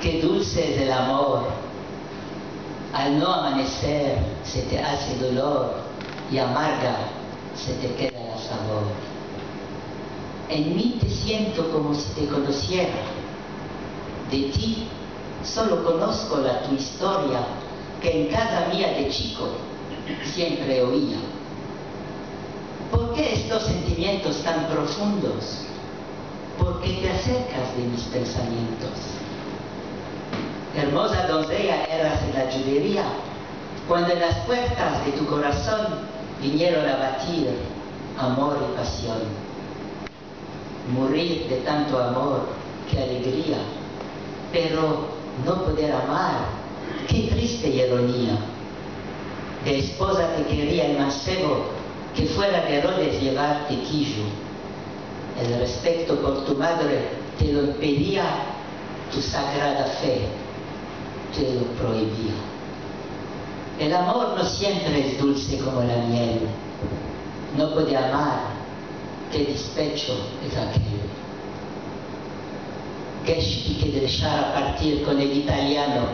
qué dulce es el amor. Al no amanecer se te hace dolor y amarga se te queda el sabor. En mí te siento como si te conociera. De ti solo conozco la tu historia que en casa mía de chico siempre oía. ¿Por qué estos sentimientos tan profundos? Porque te acercas de mis pensamientos. Hermosa doncella eras en la lluvia cuando en las puertas de tu corazón vinieron a batir amor y pasión. Morir de tanto amor, qué alegría, pero no poder amar, qué triste ironía. De esposa te quería el mancebo que fuera de Herodes llevarte quillo. El respeto por tu madre te lo impedía, tu sagrada fe te lo prohibía. El amor no siempre es dulce como la miel. No puede amar, qué despecho es aquel. Geshti que dejara partir con el italiano.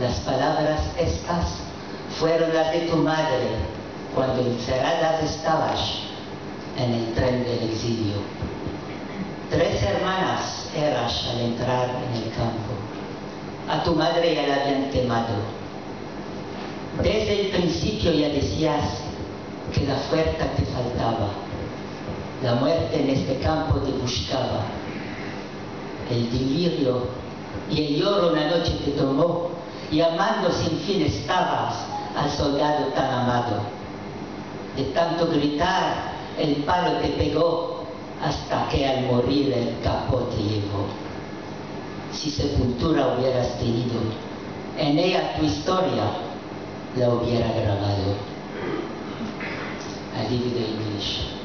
Las palabras estas fueron las de tu madre cuando encerradas estabas en el tren del exilio. Tres hermanas eras al entrar en el campo. A tu madre ya la habían quemado. Desde el principio ya decías que la fuerza te faltaba. La muerte en este campo te buscaba. El delirio y el lloro una noche te tomó y amando sin fin estabas al soldado tan amado. De tanto gritar, el palo te pegó hasta que al morir el capó te llevó. Si sepultura hubieras tenido, en ella tu historia la hubiera grabado. I leave English.